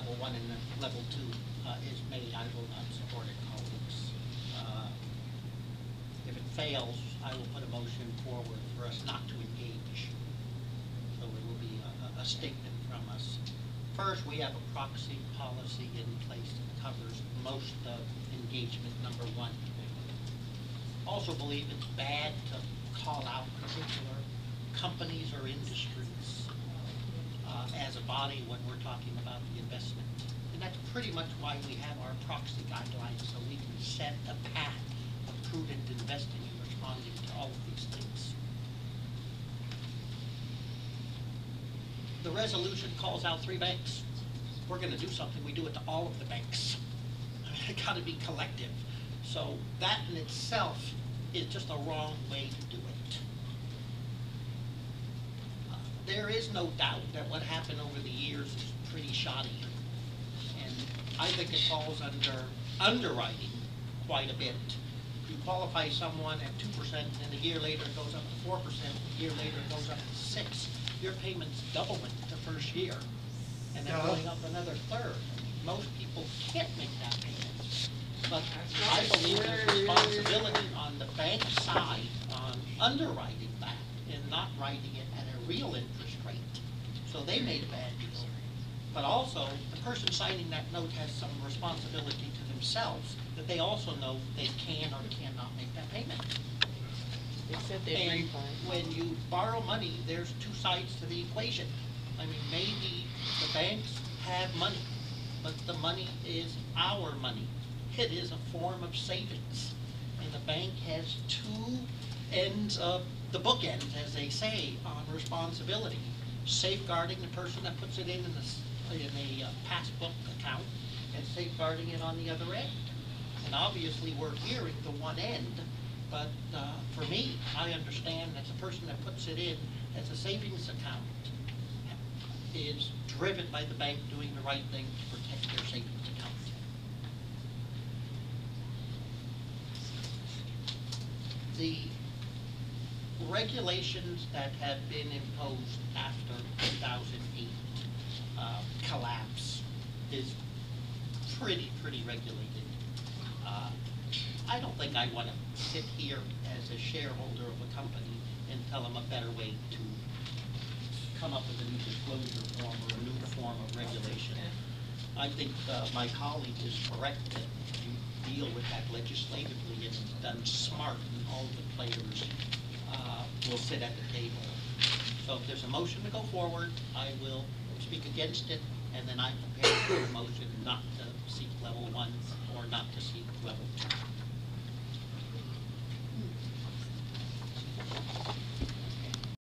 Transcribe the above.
level one and then level two uh, is made, I will not support it, colleagues. Uh, If it fails, I will put a motion forward for us not to engage. So it will be a- a, statement from us. First, we have a proxy policy in place that covers most of engagement number one. Also believe it's bad to call out particular companies or industries uh, as a body when we're talking about the investment. And that's pretty much why we have our proxy guidelines, so we can set the path of prudent investing and responding to all of these things. The resolution calls out three banks. We're gonna do something, we do it to all of the banks. It gotta be collective. So that in itself is just a wrong way to do it. Uh, There is no doubt that what happened over the years is pretty shoddy. I think it falls under underwriting quite a bit. You qualify someone at two percent, and a year later it goes up to four percent, a year later it goes up to six. Your payment's doubling the first year, and then Yeah. going up another third. Most people can't make that payment. But I believe there's responsibility on the bank side on underwriting that and not writing it at a real interest rate. So they made bad deal. But also, the person signing that note has some responsibility to themselves, that they also know they can or cannot make that payment. Except their And refund. when you borrow money, there's two sides to the equation. I mean, maybe the banks have money, but the money is our money. It is a form of savings. And the bank has two ends of the bookend, as they say, on responsibility. Safeguarding the person that puts it in in a, in a uh, passbook account and safeguarding it on the other end. And obviously, we're here at the one end, but uh, for me, I understand that the person that puts it in as a savings account is driven by the bank doing the right thing to protect their savings account. The regulations that have been imposed after 2008 uh, collapse is pretty, pretty regulated. Uh, I don't think I want to sit here as a shareholder of a company and tell them a better way to come up with a new disclosure form or a new form of regulation. I think uh, my colleague is correct that you deal with that legislatively and it's done smart and all the players uh, will sit at the table. So if there's a motion to go forward, I will speak against it and then I prepare a motion not to seek level one or not to seek level two.